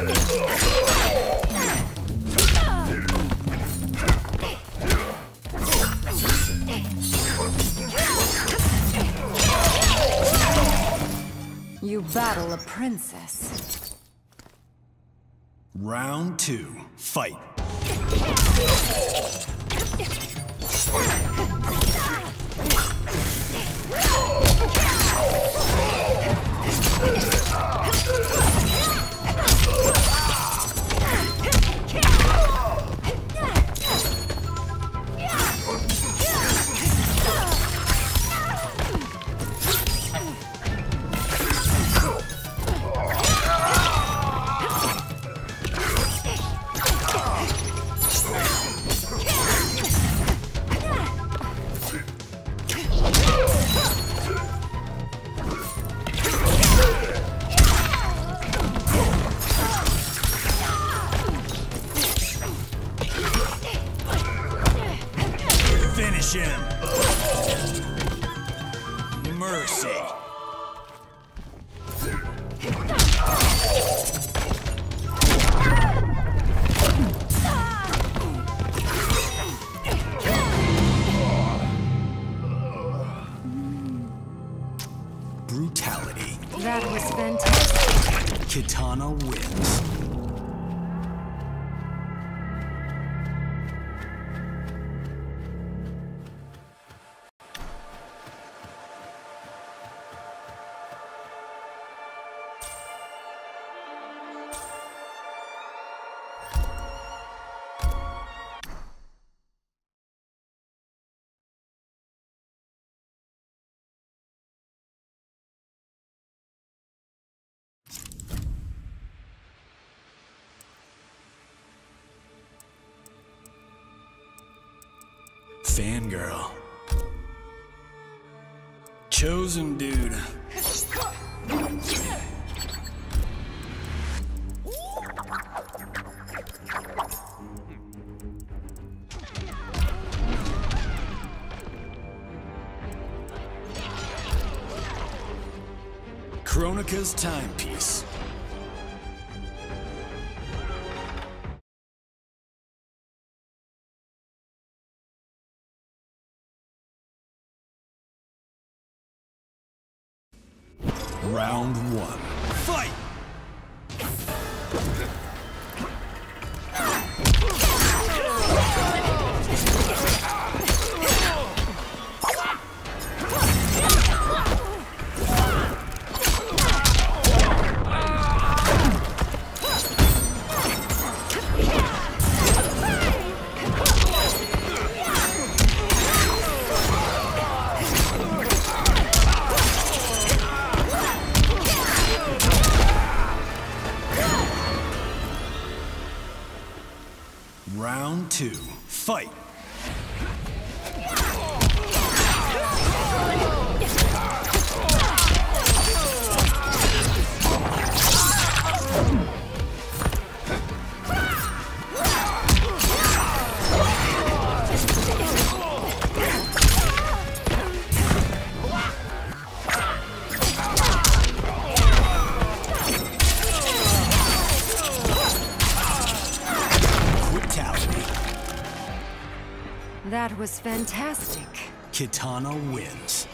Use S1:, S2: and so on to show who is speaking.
S1: You battle a princess.
S2: Round two, fight. Finish him. Mercy. Brutality.
S1: That was fantastic.
S2: Kitana wins. Fangirl. Chosen dude. Kronika's timepiece. Round one. Fight! Round two. Fight!
S1: That was fantastic.
S2: Kitana wins.